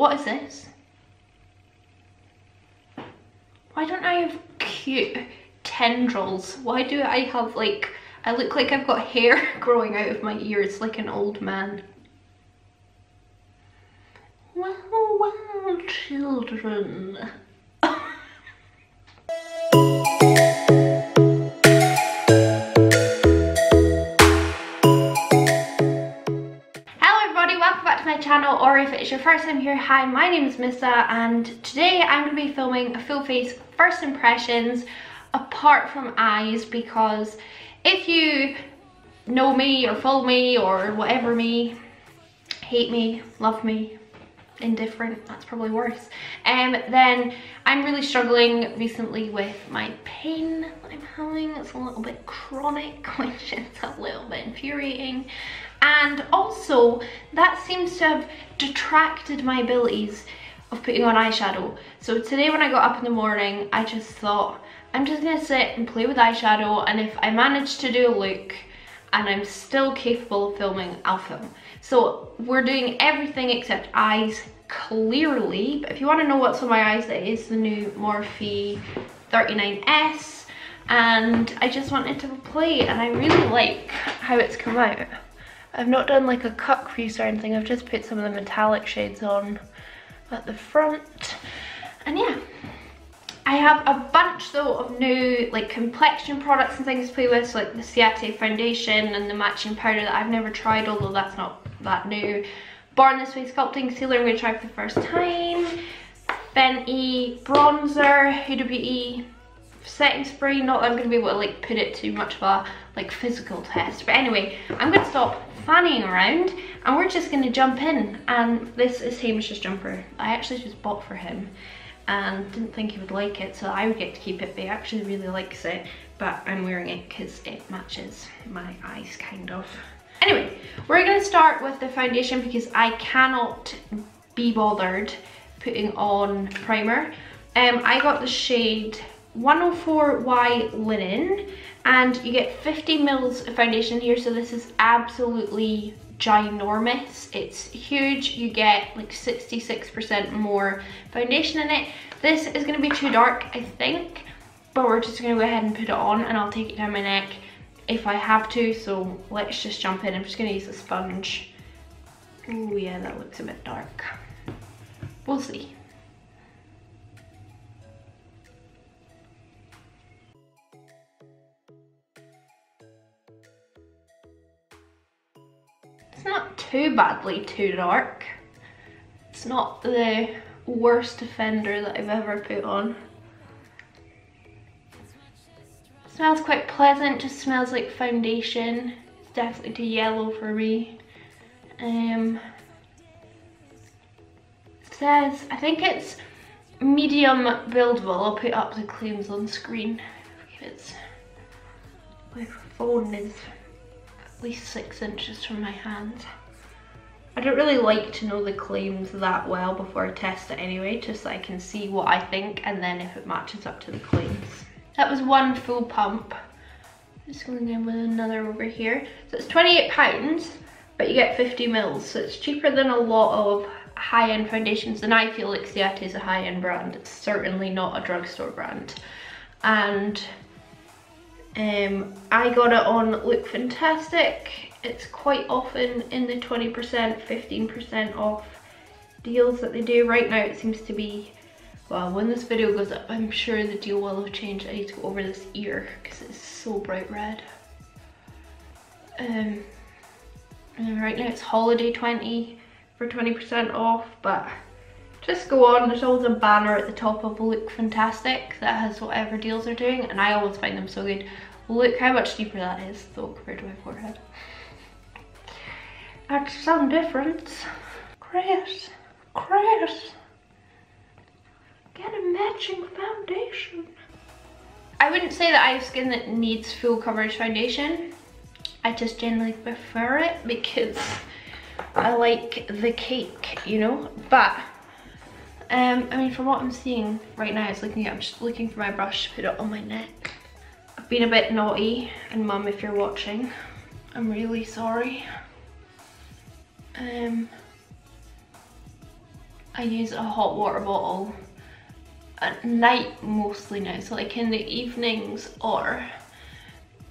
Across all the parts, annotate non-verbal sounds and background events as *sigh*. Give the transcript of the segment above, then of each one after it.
What is this? Why don't I have cute tendrils? Why do I have like, I look like I've got hair *laughs* growing out of my ears like an old man. Well, well, children. It's your first time here, hi my name is Missa and today I'm going to be filming a full face first impressions apart from eyes because if you know me or follow me or whatever me, hate me, love me, indifferent, that's probably worse, um, then I'm really struggling recently with my pain that I'm having. It's a little bit chronic, *laughs* which is a little bit infuriating. And also, that seems to have detracted my abilities of putting on eyeshadow. So today when I got up in the morning, I just thought, I'm just gonna sit and play with eyeshadow and if I manage to do a look and I'm still capable of filming, I'll film. So we're doing everything except eyes clearly. But if you wanna know what's on my eyes, that is the new Morphe 39S. And I just wanted to play and I really like how it's come out. I've not done like a cut crease or anything, I've just put some of the metallic shades on at the front. And yeah, I have a bunch though of new like complexion products and things to play with, so like the Ciate foundation and the matching powder that I've never tried, although that's not that new. Born This Way Sculpting Sealer I'm going to try for the first time. Fenty bronzer, Huda Beauty setting spray. Not that I'm going to be able to like put it to much of a like physical test. But anyway, I'm going to stop fanning around and we're just to jump in. And this is Hamish's jumper. I actually just bought for him and didn't think he would like it so I would get to keep it but he actually really likes it but I'm wearing it because it matches my eyes kind of. Anyway, we're to start with the foundation because I cannot be bothered putting on primer. Um, I got the shade 104Y Linen and you get 50 mils of foundation here so this is absolutely ginormous. It's huge. You get like 66% more foundation in it. This is going to be too dark i think but we're just going to go ahead and put it on and i'll take it down my neck if i have to so let's just jump in. I'm just going to use a sponge. Oh yeah that looks a bit dark. We'll see It's not too badly too dark. It's not the worst offender that I've ever put on. It smells quite pleasant, just smells like foundation. It's definitely too yellow for me. Um, says, I think it's medium buildable. I'll put up the claims on screen because my phone is least six inches from my hand. I don't really like to know the claims that well before I test it anyway, just so I can see what I think and then if it matches up to the claims. That was one full pump. Just going in with another over here. So it's 28 pounds, but you get 50 mils. So it's cheaper than a lot of high-end foundations and I feel like Ciate is a high-end brand. It's certainly not a drugstore brand. And um, I got it on Look Fantastic. It's quite often in the 20%, 15% off deals that they do. Right now it seems to be, well when this video goes up I'm sure the deal will have changed. I need to go over this ear because it's so bright red. Um, right now it's holiday 20 for 20% off but just go on there's always a banner at the top of look fantastic that has whatever deals they're doing and i always find them so good. Look how much deeper that is though compared to my forehead. That's some difference. Chris chris. Get a matching foundation. I wouldn't say that i have skin that needs full coverage foundation. I just generally prefer it because i like the cake you know? But um, I mean, from what I'm seeing right now, it's looking. I'm just looking for my brush to put it on my neck. I've been a bit naughty, and mum, if you're watching, I'm really sorry. Um, I use a hot water bottle at night mostly now, so like in the evenings or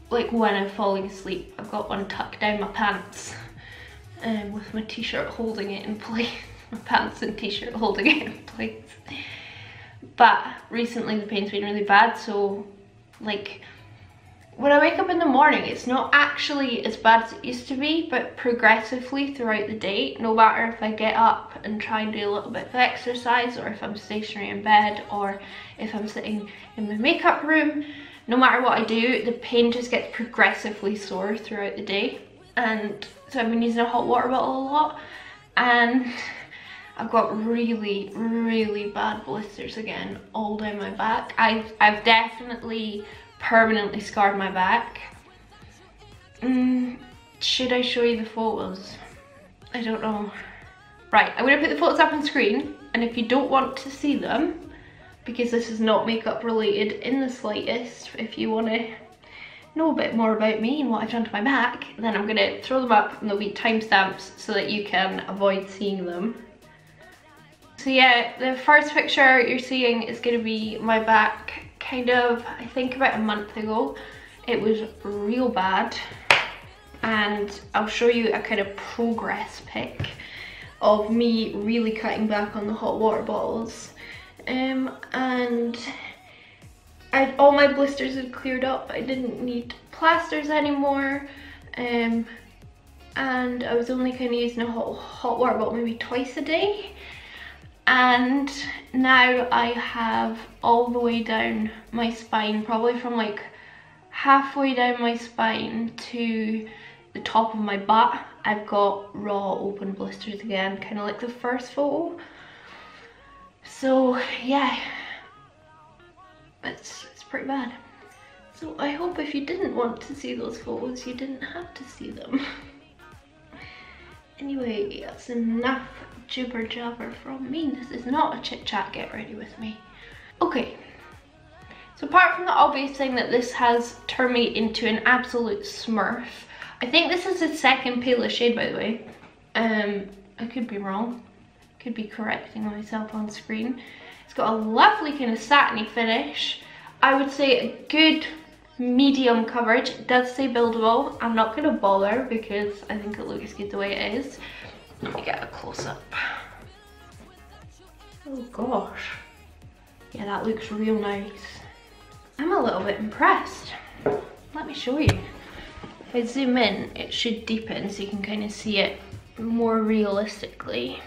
like when I'm falling asleep, I've got one tucked down my pants um, with my t-shirt holding it in *laughs* place. Pants and t-shirt holding it in place. But recently the pain's been really bad, so like when I wake up in the morning, it's not actually as bad as it used to be, but progressively throughout the day, no matter if I get up and try and do a little bit of exercise, or if I'm stationary in bed, or if I'm sitting in my makeup room, no matter what I do, the pain just gets progressively sore throughout the day. And so I've been using a hot water bottle a lot, and I've got really, really bad blisters again all down my back. I've, I've definitely permanently scarred my back. Mm, should I show you the photos? I don't know. Right, I'm gonna put the photos up on screen and if you don't want to see them, because this is not makeup related in the slightest, if you wanna know a bit more about me and what I've done to my back, then I'm gonna throw them up and there'll be timestamps so that you can avoid seeing them. So yeah, the first picture you're seeing is gonna be my back kind of, I think about a month ago. It was real bad and I'll show you a kind of progress pic of me really cutting back on the hot water bottles. Um, and I, all my blisters had cleared up. I didn't need plasters anymore. Um, and I was only kind of using a hot, hot water bottle maybe twice a day and now I have all the way down my spine probably from like halfway down my spine to the top of my butt I've got raw open blisters again kind of like the first photo. So yeah. It's, it's pretty bad. So I hope if you didn't want to see those photos you didn't have to see them. *laughs* Anyway that's enough jibber jabber from me. This is not a chit chat, get ready with me. Okay, so apart from the obvious thing that this has turned me into an absolute smurf, I think this is the second palest shade by the way. Um, I could be wrong, could be correcting myself on screen. It's got a lovely kind of satiny finish. I would say a good medium coverage. It does say buildable. I'm not going to bother because I think it looks good the way it is. Let me get a close up. Oh gosh. Yeah, that looks real nice. I'm a little bit impressed. Let me show you. If I zoom in, it should deepen so you can kind of see it more realistically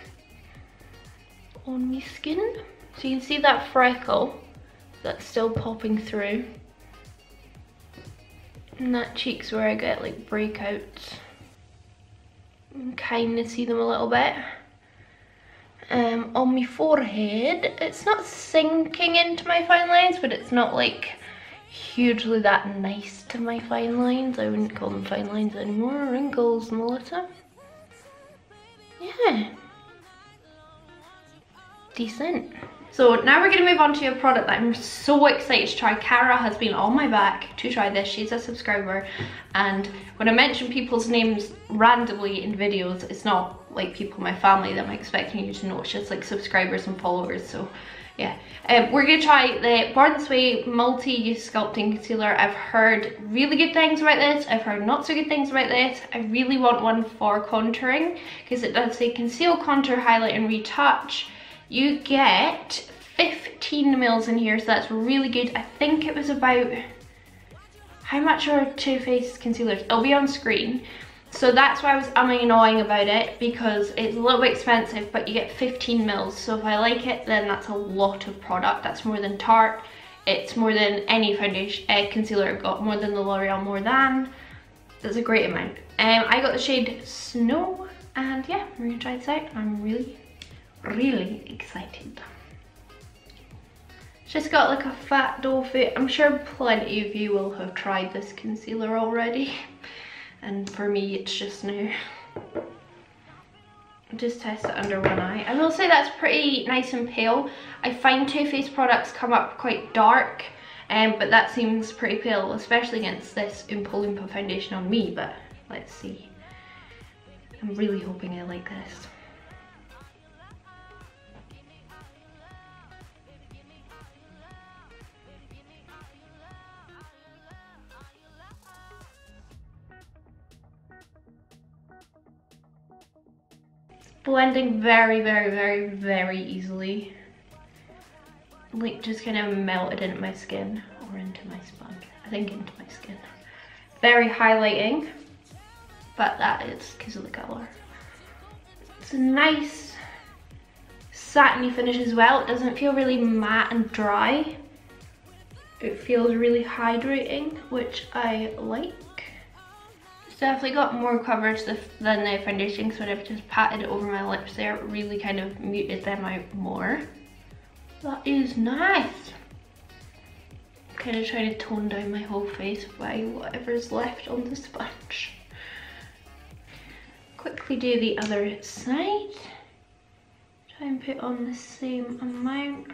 on my skin. So you can see that freckle that's still popping through. And that cheek's where I get like breakouts kind of see them a little bit. Um, on my forehead, it's not sinking into my fine lines, but it's not like hugely that nice to my fine lines. I wouldn't call them fine lines anymore. Wrinkles, Melissa. Yeah. Decent. So now we're going to move on to a product that I'm so excited to try. Cara has been on my back to try this. She's a subscriber and when I mention people's names randomly in videos, it's not like people in my family that I'm expecting you to know. It's just like subscribers and followers. So yeah. Um, we're going to try the Born Way Multi-Use Sculpting Concealer. I've heard really good things about this. I've heard not so good things about this. I really want one for contouring because it does say Conceal, Contour, Highlight and Retouch you get 15 mils in here, so that's really good. I think it was about, how much are Too Faced concealers? It'll be on screen. So that's why I was umming and awing about it because it's a little bit expensive, but you get 15 mils. So if I like it, then that's a lot of product. That's more than Tarte. It's more than any foundation uh, concealer I've got, more than the L'Oreal More Than. That's a great amount. Um, I got the shade Snow, and yeah, we're gonna try this out. I'm really really excited. Just got like a fat doe foot. I'm sure plenty of you will have tried this concealer already. And for me, it's just new. Just test it under one eye. I will say that's pretty nice and pale. I find Too Faced products come up quite dark. Um, but that seems pretty pale, especially against this Oompa Loompa foundation on me. But let's see. I'm really hoping I like this. Blending very, very, very, very easily. Like just kind of melted into my skin or into my sponge. I think into my skin. Very highlighting, but that is because of the colour. It's a nice satiny finish as well. It doesn't feel really matte and dry. It feels really hydrating, which I like. Definitely got more coverage than the foundation, so when I've just patted it over my lips there, it really kind of muted them out more. That is nice. kind of trying to tone down my whole face by whatever's left on the sponge. Quickly do the other side. Try and put on the same amount.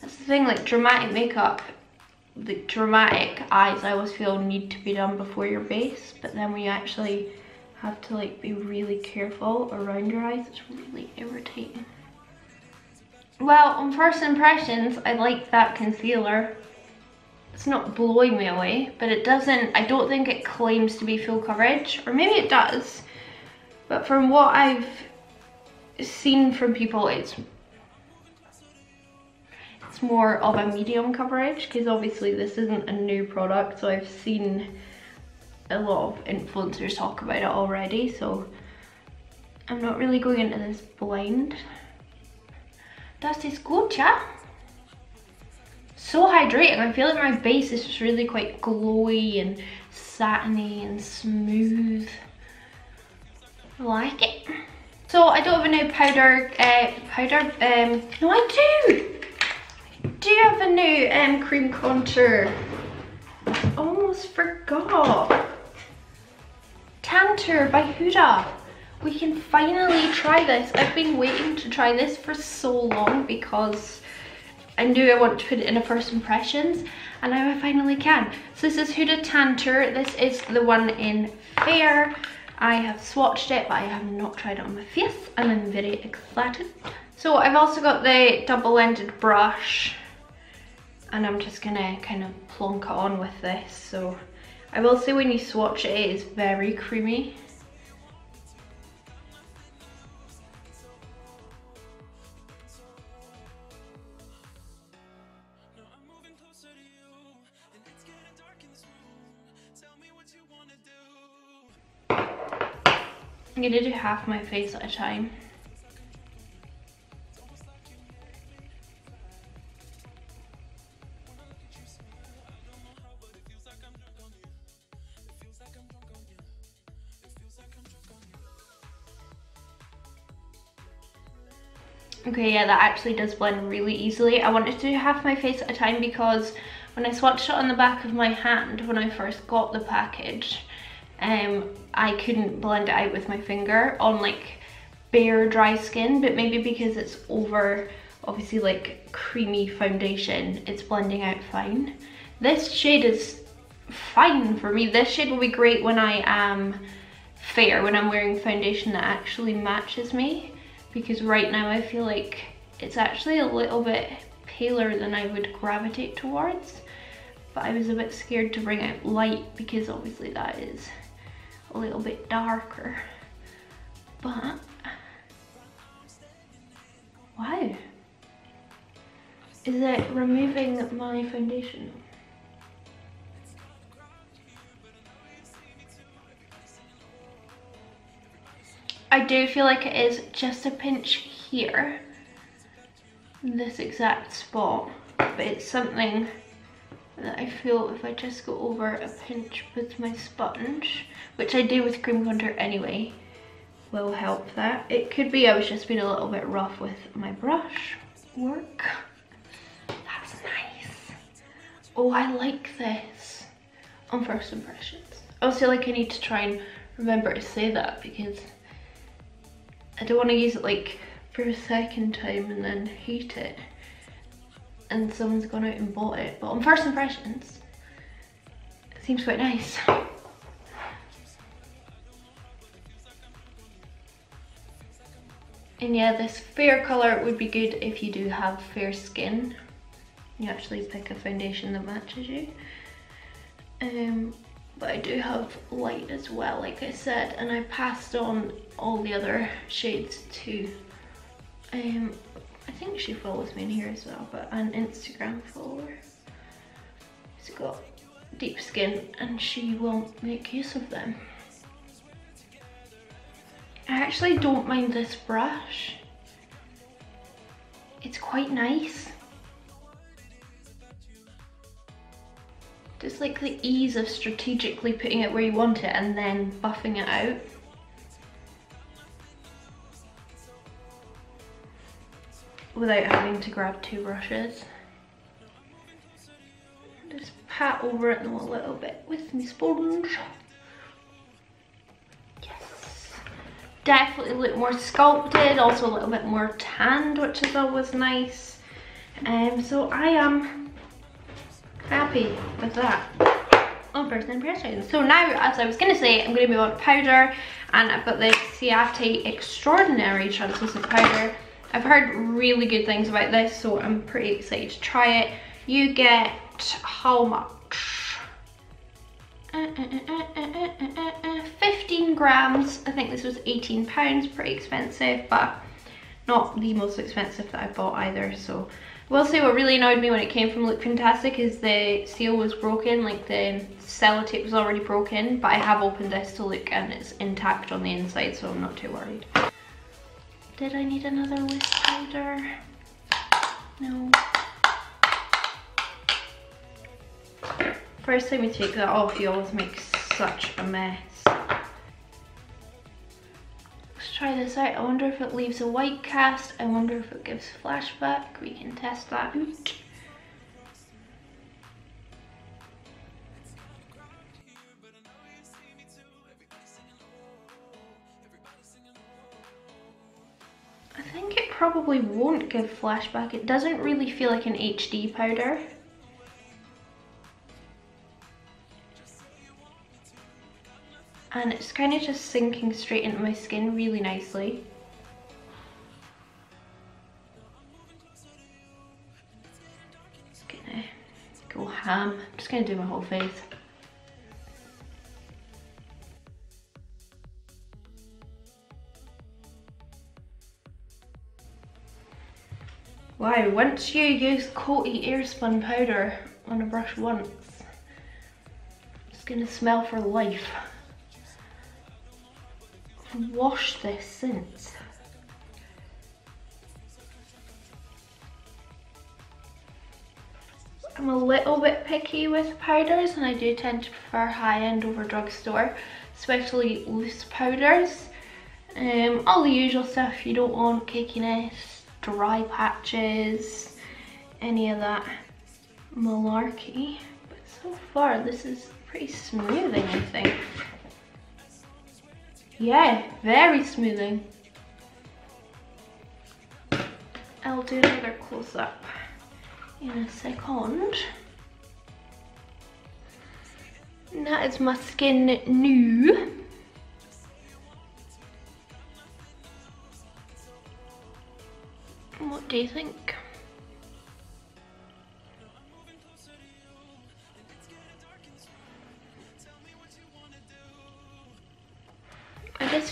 That's the thing, like dramatic makeup, the dramatic eyes I always feel need to be done before your base, but then you actually have to like be really careful around your eyes, it's really irritating. Well, on first impressions, I like that concealer. It's not blowing me away, but it doesn't, I don't think it claims to be full coverage, or maybe it does. But from what I've seen from people, it's more of a medium coverage because obviously this isn't a new product so I've seen a lot of influencers talk about it already so I'm not really going into this blind Das ist gut, ja? So hydrating. I feel like my base is just really quite glowy and satiny and smooth. I like it. So I don't have a new powder, uh, powder, um, no I do. Do you have a new um, cream contour. Almost forgot. Tantour by Huda we can finally try this. I've been waiting to try this for so long because I knew I wanted to put it in a first impressions and now I finally can. So this is Huda Tantour. This is the one in Fair. I have swatched it but I have not tried it on my face and I'm very excited. So I've also got the double-ended brush and I'm just gonna kind of plonk it on with this. So I will say when you swatch it, it is very creamy. I'm gonna do half my face at a time. Okay, yeah, that actually does blend really easily. I wanted to do half my face at a time because when I swatched it on the back of my hand when I first got the package, um, I couldn't blend it out with my finger on like bare dry skin, but maybe because it's over obviously like creamy foundation, it's blending out fine. This shade is fine for me. This shade will be great when I am fair, when I'm wearing foundation that actually matches me, because right now I feel like it's actually a little bit paler than I would gravitate towards, but I was a bit scared to bring out light because obviously that is a little bit darker. But, wow. Is it removing my foundation? I do feel like it is just a pinch here, this exact spot, but it's something that I feel if I just go over a pinch with my sponge, which I do with cream contour anyway, will help that. It could be I was just being a little bit rough with my brush work. That's nice. Oh, I like this on first impressions. I feel like I need to try and remember to say that because I don't want to use it like for a second time and then hate it and someone's gone out and bought it. But on first impressions, it seems quite nice. And yeah, this fair colour would be good if you do have fair skin. You actually pick a foundation that matches you. Um, but I do have light as well, like I said, and I passed on all the other shades too. um, I think she follows me in here as well, but an Instagram follower. She's got deep skin and she will make use of them. I actually don't mind this brush. It's quite nice. Just like the ease of strategically putting it where you want it and then buffing it out. Without having to grab two brushes. Just pat over it a little bit with my sponge. Definitely look more sculpted, also a little bit more tanned, which is always nice. Um, so I am happy with that on first impressions. So now, as I was going to say, I'm going to move on to powder. And I've got the Ciate Extraordinary Translucent Powder. I've heard really good things about this, so I'm pretty excited to try it. You get how much? Uh, uh, uh, 15 grams. I think this was 18 pounds, pretty expensive, but not the most expensive that I bought either. So will see what really annoyed me when it came from Look Fantastic is the seal was broken, like the sellotape was already broken, but I have opened this to look and it's intact on the inside, so I'm not too worried. Did I need another whisk powder? No. First time you take that off, you always make such a mess. Try this out. I wonder if it leaves a white cast. I wonder if it gives flashback. We can test that out. I think it probably won't give flashback. It doesn't really feel like an HD powder. And it's kind of just sinking straight into my skin really nicely. Just gonna go ham. I'm just gonna do my whole face. Wow, once you use Coty Airspun powder on a brush once, it's gonna smell for life washed this since. I'm a little bit picky with powders and I do tend to prefer high-end over drugstore, especially loose powders. Um, all the usual stuff you don't want, cakiness, dry patches, any of that malarkey. But so far this is pretty smoothing I think. Yeah, very smoothing. I'll do another close-up in a second. And that is my skin new. What do you think?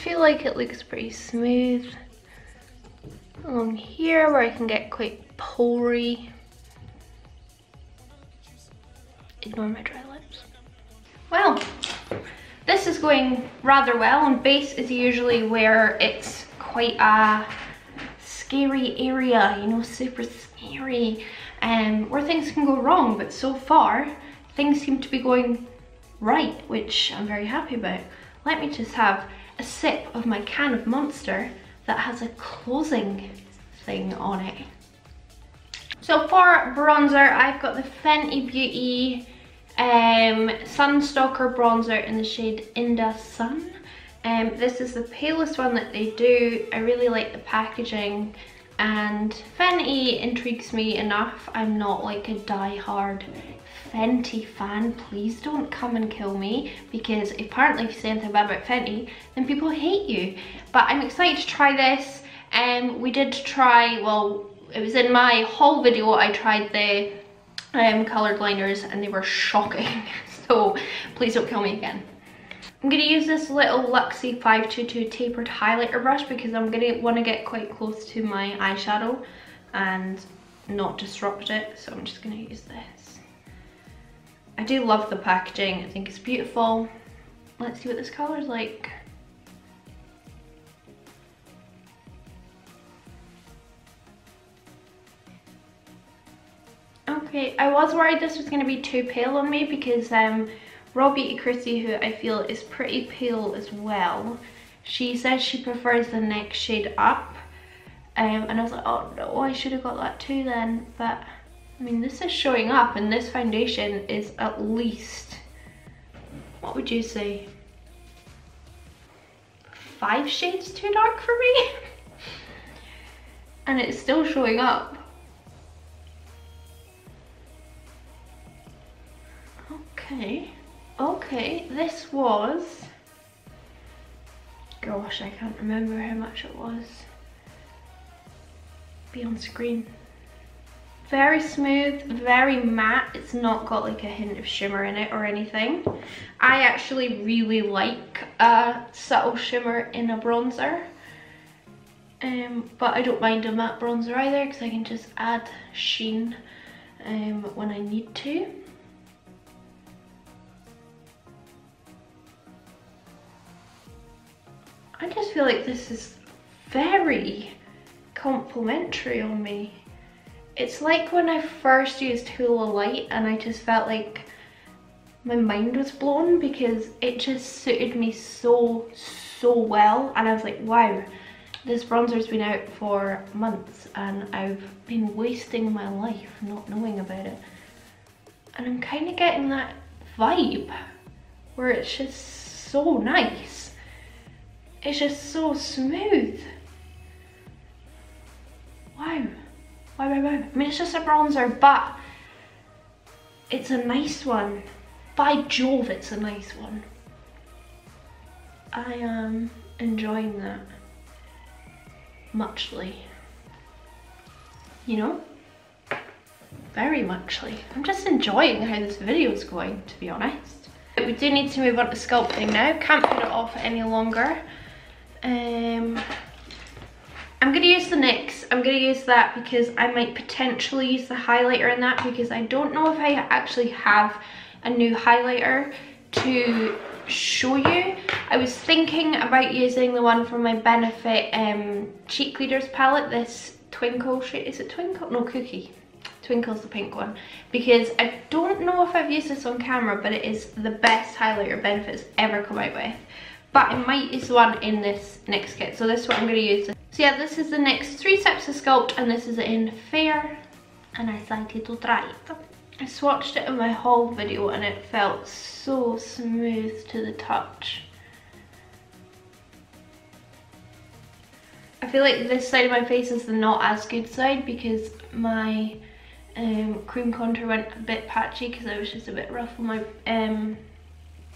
Feel like it looks pretty smooth along here where I can get quite pory. Ignore my dry lips. Well, this is going rather well and base is usually where it's quite a scary area, you know, super scary, and um, where things can go wrong, but so far things seem to be going right, which I'm very happy about. Let me just have a sip of my can of Monster that has a closing thing on it. So for bronzer, I've got the Fenty Beauty um, Sunstalker bronzer in the shade Inda Sun. Um, this is the palest one that they do. I really like the packaging and Fenty intrigues me enough. I'm not like a die-hard Fenty fan, please don't come and kill me because apparently if you say anything bad about Fenty, then people hate you. But I'm excited to try this. Um, we did try, well, it was in my haul video, I tried the um, coloured liners and they were shocking. *laughs* so please don't kill me again. I'm going to use this little Luxie 522 tapered highlighter brush because I'm going to want to get quite close to my eyeshadow and not disrupt it. So I'm just going to use this. I do love the packaging. I think it's beautiful. Let's see what this colour is like. Okay, I was worried this was going to be too pale on me because um, Beauty Chrissy, who I feel is pretty pale as well, she says she prefers the next shade up. Um, and I was like, oh no, I should have got that too then. But, I mean, this is showing up and this foundation is at least, what would you say? Five shades too dark for me? *laughs* and it's still showing up. Okay, okay, this was, gosh, I can't remember how much it was. Be on screen. Very smooth, very matte. It's not got like a hint of shimmer in it or anything. I actually really like a subtle shimmer in a bronzer. Um, but I don't mind a matte bronzer either because I can just add sheen um, when I need to. I just feel like this is very complimentary on me. It's like when I first used Hoola Lite and I just felt like my mind was blown because it just suited me so, so well. And I was like, wow, this bronzer's been out for months and I've been wasting my life not knowing about it. And I'm kind of getting that vibe where it's just so nice. It's just so smooth. Wow. Wow. I mean, it's just a bronzer, but it's a nice one. By Jove, it's a nice one. I am enjoying that muchly. You know? Very muchly. I'm just enjoying how this video is going, to be honest. We do need to move on to sculpting now. Can't put it off any longer. Um, I'm going to use the NYX. I'm going to use that because I might potentially use the highlighter in that because I don't know if I actually have a new highlighter to show you. I was thinking about using the one from my Benefit um, Cheekleaders palette, this Twinkle shade. Is it Twinkle? No, Cookie. Twinkle's the pink one. Because I don't know if I've used this on camera, but it is the best highlighter Benefit's ever come out with but I might use one in this NYX kit. So this is what I'm going to use. So yeah, this is the NYX three steps of sculpt and this is in Fair and I decided to try it. I swatched it in my haul video and it felt so smooth to the touch. I feel like this side of my face is the not as good side because my um, cream contour went a bit patchy because I was just a bit rough on my um,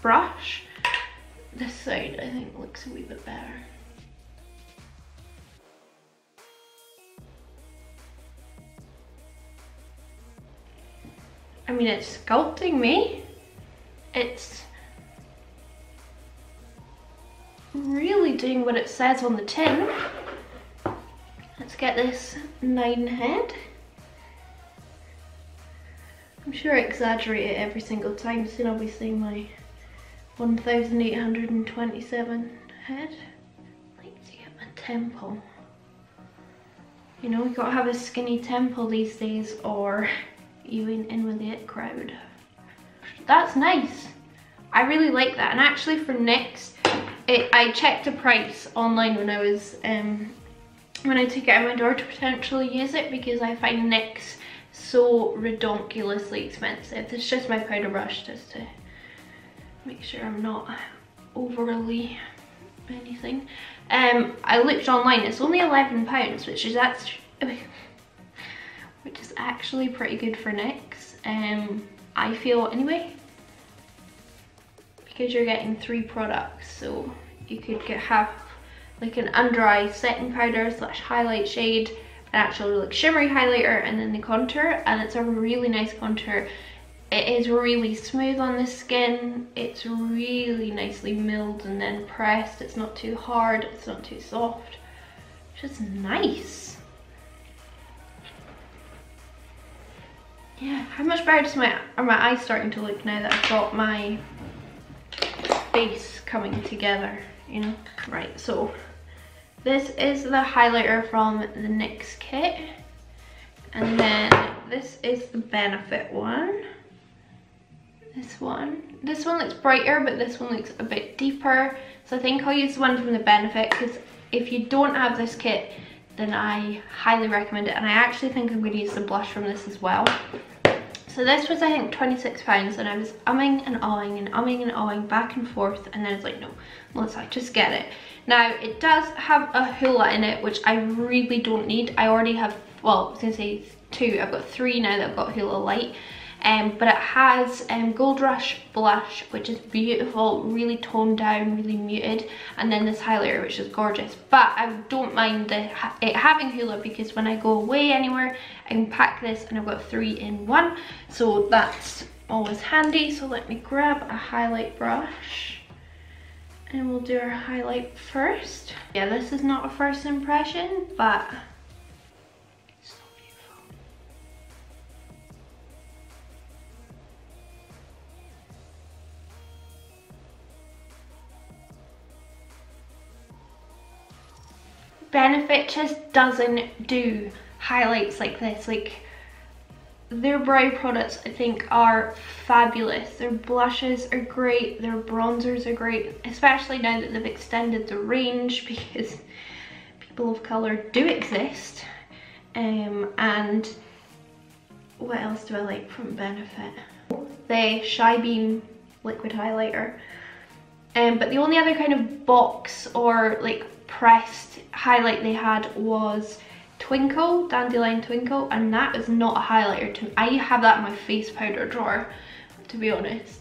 brush this side I think looks a wee bit better. I mean, it's sculpting me. It's really doing what it says on the tin. Let's get this nine head. I'm sure I exaggerate it every single time, soon I'll be seeing my 1827 head. I like to get my temple. You know, you gotta have a skinny temple these days or ain't in with the it crowd. That's nice. I really like that. And actually for NYX, it, I checked the price online when I was, um, when I took it out my door to potentially use it because I find NYX so redonkulously expensive. It's just my powder brush just to make sure I'm not overly anything. Um, I looked online, it's only 11 pounds, which is actually, which is actually pretty good for NYX. Um, I feel anyway, because you're getting three products, so you could get have like an under eye setting powder slash highlight shade, an actual like shimmery highlighter, and then the contour, and it's a really nice contour it is really smooth on the skin. It's really nicely milled and then pressed. It's not too hard, it's not too soft. Just nice. Yeah, how much better does my, are my eyes starting to look now that I've got my face coming together, you know? Right, so this is the highlighter from the NYX kit. And then this is the Benefit one. This one. This one looks brighter, but this one looks a bit deeper. So I think I'll use the one from the Benefit because if you don't have this kit, then I highly recommend it. And I actually think I'm going to use the blush from this as well. So this was I think 26 pounds and I was umming and ahhing and umming and ahhing back and forth and then I was like no Melissa just get it. Now it does have a Hoola in it which I really don't need. I already have well I was gonna say two I've got three now that I've got Hoola Lite um, but it has um, Gold Rush blush, which is beautiful, really toned down, really muted, and then this highlighter, which is gorgeous. But I don't mind the, it having Hoola because when I go away anywhere, I can pack this and I've got three in one, so that's always handy. So let me grab a highlight brush and we'll do our highlight first. Yeah, this is not a first impression, but Benefit just doesn't do highlights like this. Like their brow products I think are fabulous. Their blushes are great, their bronzers are great, especially now that they've extended the range *laughs* because people of colour do exist. Um, and what else do I like from Benefit? The Shy Beam liquid highlighter. Um, but the only other kind of box or like pressed highlight they had was Twinkle, Dandelion Twinkle, and that is not a highlighter to me. I have that in my face powder drawer, to be honest.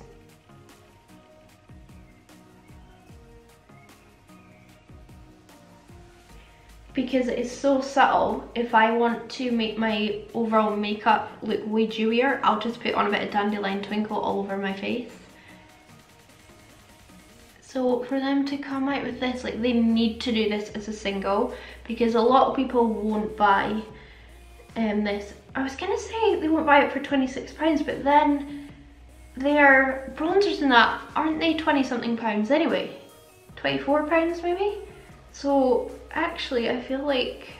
because it is so subtle if I want to make my overall makeup look way dewier I'll just put on a bit of dandelion twinkle all over my face so for them to come out with this, like they need to do this as a single because a lot of people won't buy um, this. I was gonna say they won't buy it for 26 pounds, but then their bronzers and that, aren't they 20 something pounds anyway? 24 pounds maybe? So actually I feel like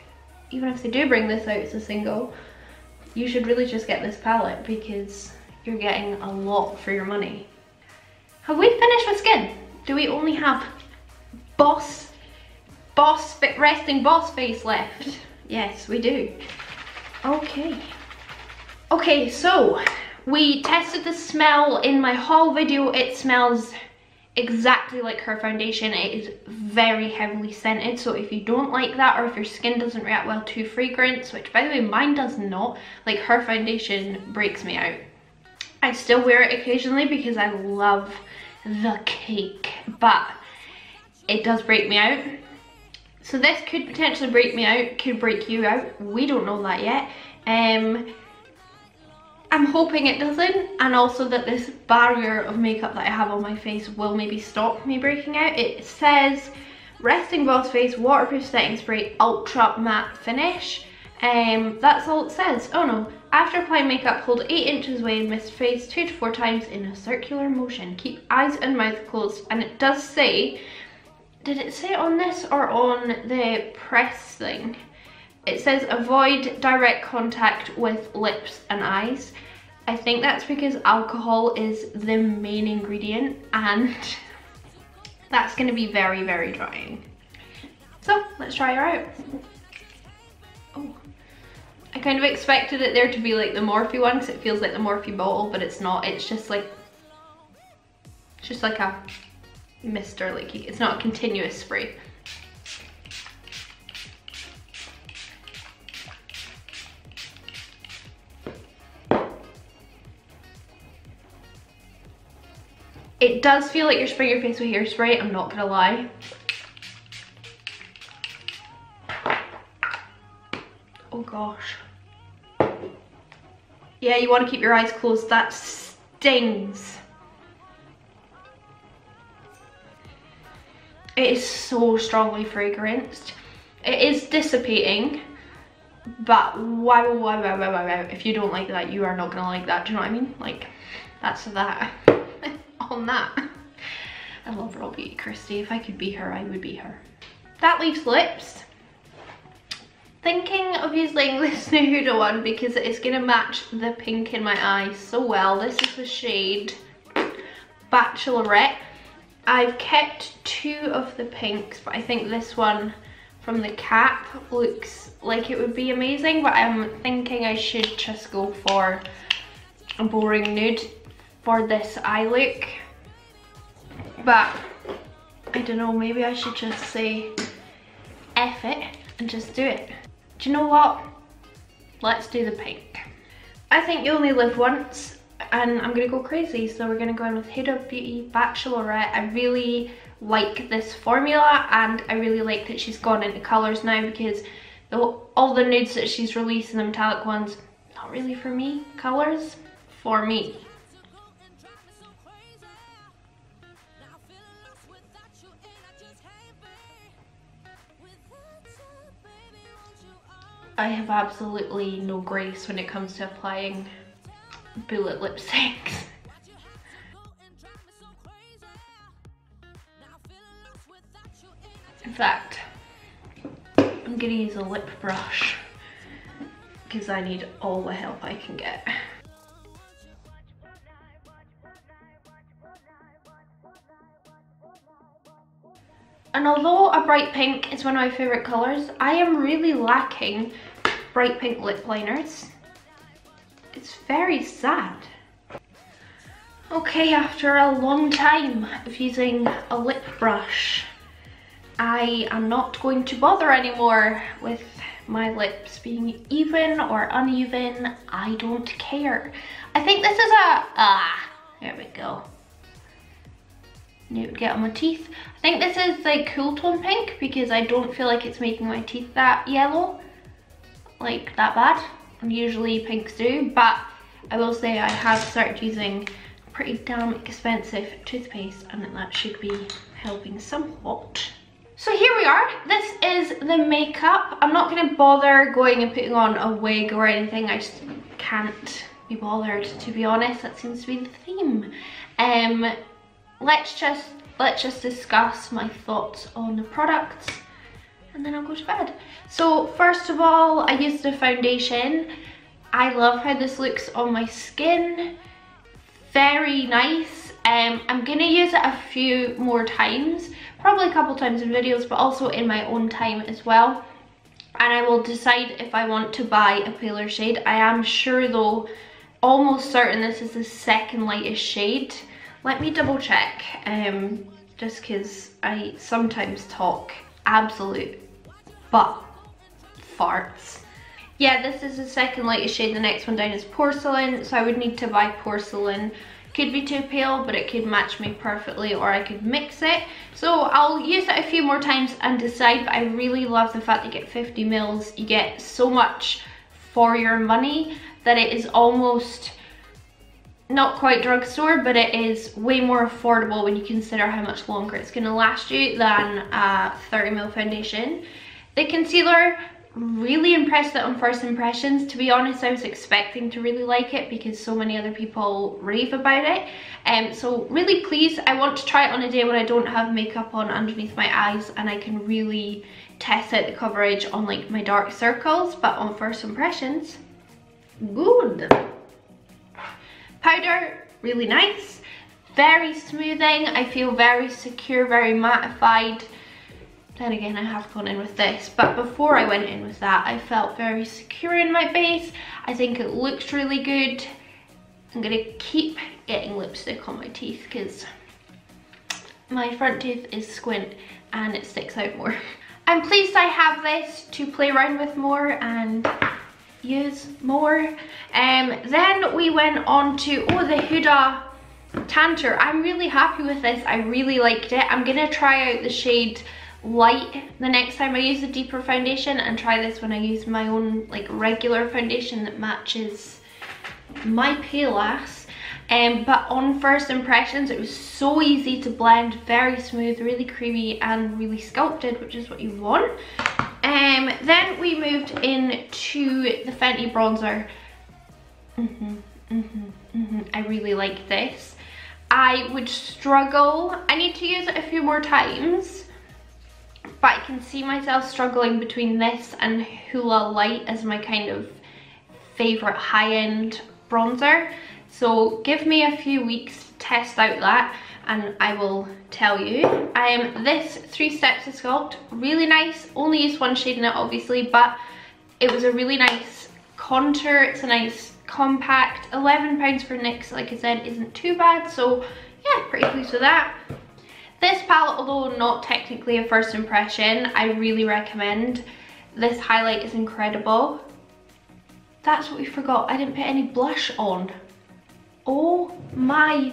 even if they do bring this out as a single, you should really just get this palette because you're getting a lot for your money. Have we finished with skin? Do we only have boss, boss, resting boss face left? Yes, we do. Okay. Okay, so we tested the smell in my haul video. It smells exactly like her foundation. It is very heavily scented, so if you don't like that or if your skin doesn't react well to fragrance, which by the way, mine does not, like her foundation breaks me out. I still wear it occasionally because I love the cake, but it does break me out. So this could potentially break me out, could break you out. We don't know that yet. Um, I'm hoping it doesn't and also that this barrier of makeup that I have on my face will maybe stop me breaking out. It says Resting Boss Face Waterproof Setting Spray Ultra Matte Finish. Um, that's all it says. Oh no, after applying makeup, hold 8 inches away and mist face 2 to 4 times in a circular motion. Keep eyes and mouth closed. And it does say, did it say on this or on the press thing? It says avoid direct contact with lips and eyes. I think that's because alcohol is the main ingredient and *laughs* that's going to be very, very drying. So let's try her out. I kind of expected it there to be like the Morphe one because it feels like the Morphe bottle, but it's not. It's just like, it's just like a mister, like it's not a continuous spray. It does feel like you're spraying your face with hairspray, I'm not gonna lie. Oh gosh. Yeah, you want to keep your eyes closed. That stings. It is so strongly fragranced. It is dissipating, but wow, wow, wow, wow, wow, wow. If you don't like that, you are not gonna like that. Do you know what I mean? Like, that's that *laughs* on that. I love Robbie Christie. If I could be her, I would be her. That leaves lips. Thinking of using *laughs* this Huda one because it is going to match the pink in my eyes so well. This is the shade Bachelorette. I've kept two of the pinks, but I think this one from the cap looks like it would be amazing, but I'm thinking I should just go for a boring nude for this eye look. But I don't know, maybe I should just say F it and just do it. Do you know what? Let's do the pink. I think you only live once and I'm gonna go crazy. So we're gonna go in with Huda Beauty Bachelorette. I really like this formula and I really like that she's gone into colours now because the, all the nudes that she's releasing, the metallic ones, not really for me, colours for me. I have absolutely no grace when it comes to applying bullet lipsticks. In fact, I'm gonna use a lip brush because I need all the help I can get. And although a bright pink is one of my favourite colours, I am really lacking bright pink lip liners. It's very sad. Okay, after a long time of using a lip brush, I am not going to bother anymore with my lips being even or uneven. I don't care. I think this is a, ah, there we go. It would get on my teeth. I think this is like cool tone pink because I don't feel like it's making my teeth that yellow, like that bad. And usually pinks do, but I will say I have started using pretty damn expensive toothpaste and that should be helping somewhat. So here we are. This is the makeup. I'm not to bother going and putting on a wig or anything. I just can't be bothered, to be honest. That seems to be the theme. Um, let's just let's just discuss my thoughts on the products and then I'll go to bed. So first of all, I used a foundation. I love how this looks on my skin. Very nice. Um, I'm gonna use it a few more times probably a couple times in videos but also in my own time as well and I will decide if I want to buy a paler shade. I am sure though, almost certain this is the second lightest shade. Let me double check, um, just because I sometimes talk absolute but farts. Yeah, this is the second lightest shade. The next one down is porcelain, so I would need to buy porcelain could be too pale, but it could match me perfectly or I could mix it. So I'll use it a few more times and decide, but I really love the fact that you get 50 mils. You get so much for your money that it is almost not quite drugstore, but it is way more affordable when you consider how much longer it's gonna last you than a 30 mil foundation. The concealer really impressed it on first impressions. To be honest, I was expecting to really like it because so many other people rave about it. Um, so really pleased. I want to try it on a day when I don't have makeup on underneath my eyes and I can really test out the coverage on like my dark circles. But on first impressions, good. Powder, really nice. Very smoothing. I feel very secure, very mattified then again, I have gone in with this, but before I went in with that, I felt very secure in my base. I think it looks really good. I'm gonna keep getting lipstick on my teeth because my front tooth is squint and it sticks out more. *laughs* I'm pleased I have this to play around with more and use more. Um, then we went on to, oh, the Huda Tantour. I'm really happy with this. I really liked it. I'm gonna try out the shade light the next time I use a deeper foundation and try this when I use my own like regular foundation that matches my pale ass. Um, but on first impressions, it was so easy to blend, very smooth, really creamy and really sculpted, which is what you want. Um, then we moved into the Fenty bronzer. Mm -hmm, mm -hmm, mm -hmm. I really like this. I would struggle, I need to use it a few more times, but I can see myself struggling between this and Hoola Lite as my kind of favorite high-end bronzer. So give me a few weeks to test out that and I will tell you. Um, this Three Steps to Sculpt, really nice. Only used one shade in it obviously, but it was a really nice contour. It's a nice compact. £11 for NYX, like I said, isn't too bad. So yeah, pretty pleased with that. This palette, although not technically a first impression, I really recommend. This highlight is incredible. That's what we forgot. I didn't put any blush on. Oh my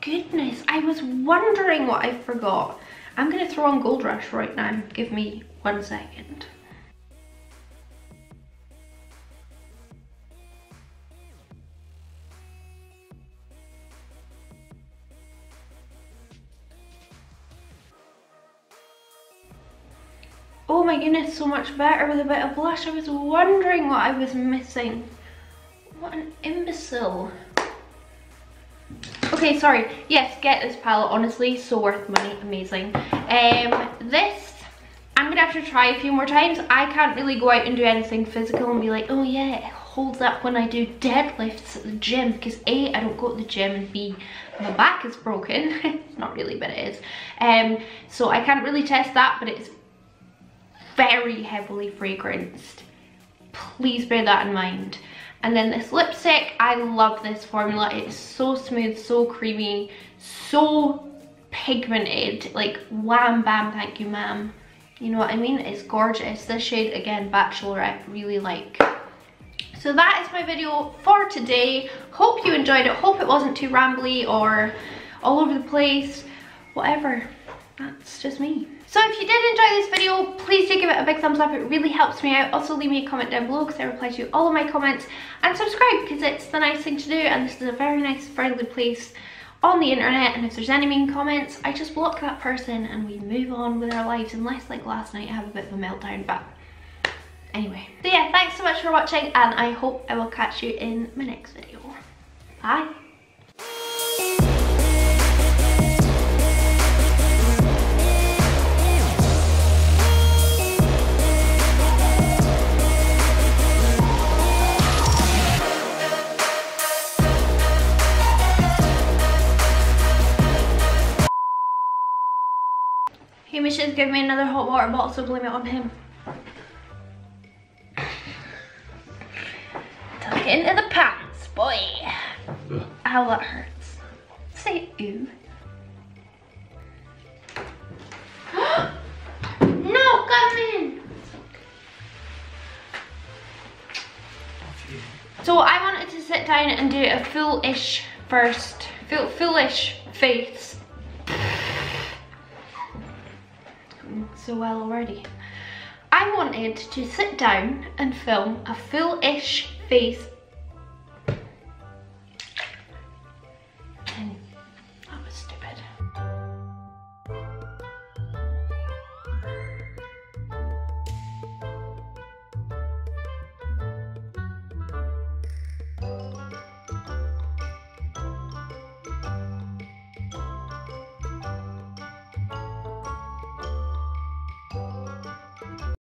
goodness. I was wondering what I forgot. I'm going to throw on Gold Rush right now. Give me one second. Oh my goodness, so much better with a bit of blush. I was wondering what I was missing. What an imbecile. Okay, sorry. Yes, get this palette. Honestly, so worth money. Amazing. Um, this, I'm going to have to try a few more times. I can't really go out and do anything physical and be like, oh yeah, it holds up when I do deadlifts at the gym. Because A, I don't go to the gym and B, my back is broken. *laughs* it's not really, but it is. Um, so I can't really test that, but it's very heavily fragranced. Please bear that in mind. And then this lipstick, I love this formula. It's so smooth, so creamy, so pigmented. Like, wham bam, thank you ma'am. You know what I mean? It's gorgeous. This shade, again, Bachelorette, I really like. So that is my video for today. Hope you enjoyed it. Hope it wasn't too rambly or all over the place. Whatever. That's just me. So if you did enjoy this video, please do give it a big thumbs up. It really helps me out. Also leave me a comment down below because I reply to all of my comments. And subscribe because it's the nice thing to do and this is a very nice friendly place on the internet and if there's any mean comments I just block that person and we move on with our lives unless like last night I have a bit of a meltdown but anyway so yeah thanks so much for watching and I hope I will catch you in my next video bye Has given me another hot water bottle, so blame it on him. Tuck it into the pants, boy. Ugh. Ow, that hurts. Say ooh. *gasps* no, come in. So I wanted to sit down and do a full-ish first, full, full-ish face well already. I wanted to sit down and film a full-ish face